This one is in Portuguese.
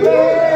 Yeah.